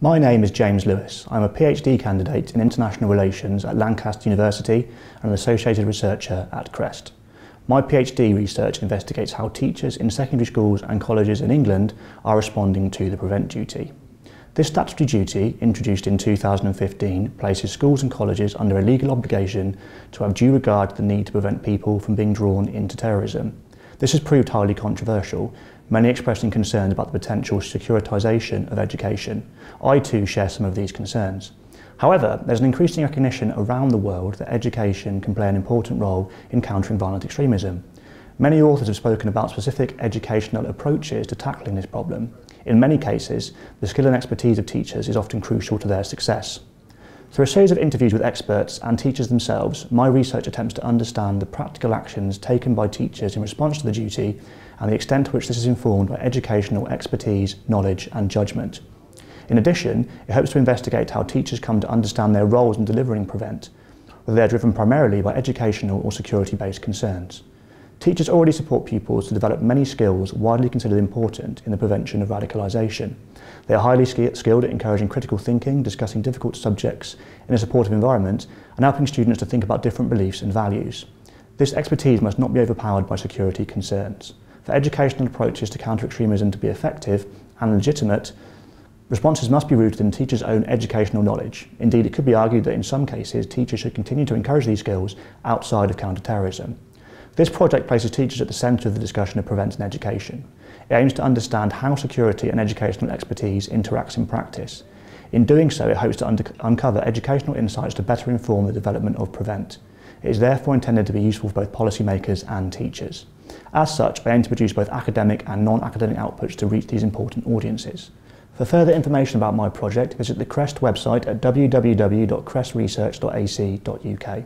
My name is James Lewis. I'm a PhD candidate in International Relations at Lancaster University and an Associated Researcher at CREST. My PhD research investigates how teachers in secondary schools and colleges in England are responding to the Prevent Duty. This statutory duty, introduced in 2015, places schools and colleges under a legal obligation to have due regard to the need to prevent people from being drawn into terrorism. This has proved highly controversial, many expressing concerns about the potential securitisation of education. I too share some of these concerns. However, there's an increasing recognition around the world that education can play an important role in countering violent extremism. Many authors have spoken about specific educational approaches to tackling this problem. In many cases, the skill and expertise of teachers is often crucial to their success. Through a series of interviews with experts and teachers themselves, my research attempts to understand the practical actions taken by teachers in response to the duty and the extent to which this is informed by educational expertise, knowledge and judgment. In addition, it hopes to investigate how teachers come to understand their roles in delivering PREVENT, whether they are driven primarily by educational or security-based concerns. Teachers already support pupils to develop many skills widely considered important in the prevention of radicalisation. They are highly skilled at encouraging critical thinking, discussing difficult subjects in a supportive environment, and helping students to think about different beliefs and values. This expertise must not be overpowered by security concerns. For educational approaches to counter-extremism to be effective and legitimate, responses must be rooted in teachers' own educational knowledge. Indeed, it could be argued that in some cases, teachers should continue to encourage these skills outside of counter-terrorism. This project places teachers at the centre of the discussion of prevention education. It aims to understand how security and educational expertise interacts in practice. In doing so, it hopes to uncover educational insights to better inform the development of Prevent. It is therefore intended to be useful for both policymakers and teachers. As such, I aim to produce both academic and non-academic outputs to reach these important audiences. For further information about my project, visit the CREST website at www.crestresearch.ac.uk.